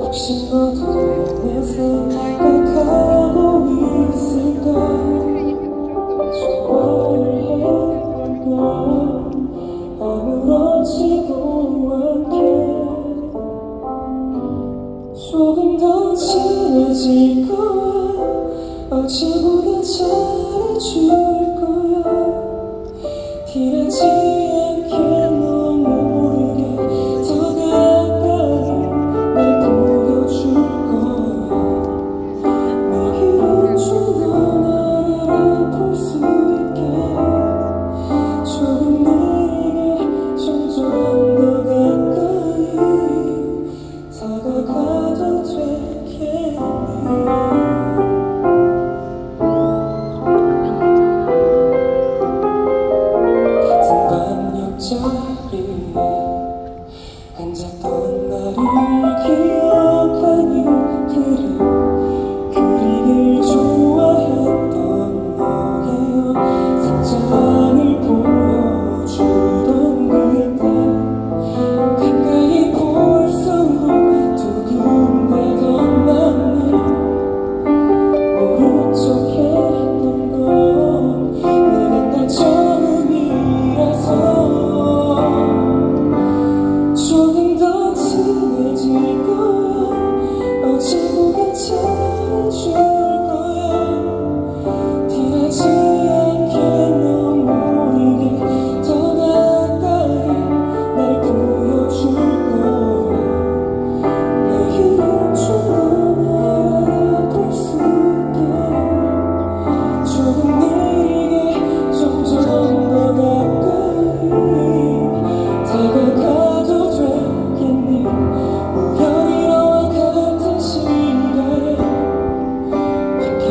혹시 너도 내 생각하고 있을까 좋아하는 건 아무렇지도 않게 조금 더 친해질 거야 어찌보다 잘해줄 거야. 길어지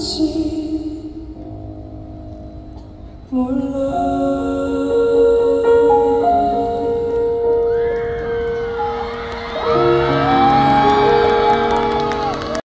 searching for love.